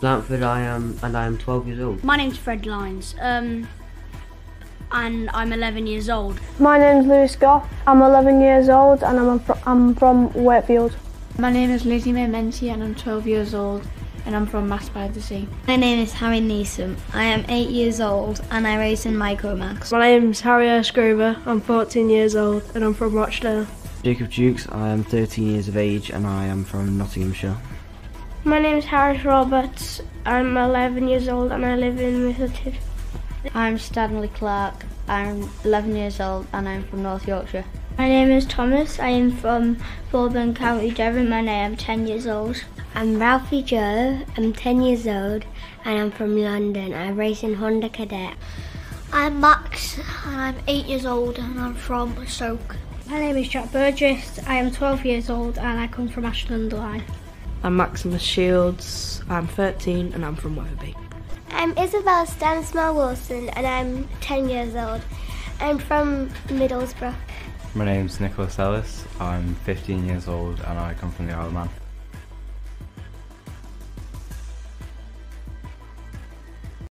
Blanford, I am, and I am 12 years old. My name's Fred Lines, um, and I'm 11 years old. My name's Lewis Goff. I'm 11 years old and I'm, fr- I'm from Wakefield. My name is Lizzie May and I'm 12 years old and I'm from Marske by the Sea. My name is Harry Neeson. I am 8 years old and I race in Micromax. My name's Harry Erskrover. I'm 14 years old and I'm from Rochdale. Jacob Dukes, I am 13 years of age and I am from Nottinghamshire. My name is Harris Roberts. I'm 11 years old and I live in Mitherton. I'm Stanley Clark. I'm 11 years old and I'm from North Yorkshire. My name is Thomas. I am from Thorburn, County Devon and I am 10 years old. I'm Ralphie Joe. I'm 10 years old and I'm from London. I race in Honda Cadet. I'm Max and I'm 8 years old and I'm from Stoke. My name is Jack Burgess. I am 12 years old and I come from Ashland Line. I'm Maximus Shields. I'm 13 and I'm from Wetherby. I'm Isabel Stansmore Wilson and I'm 10 years old. I'm from Middlesbrough. My name's Nicholas Ellis. I'm 15 years old and I come from the Isle of Man.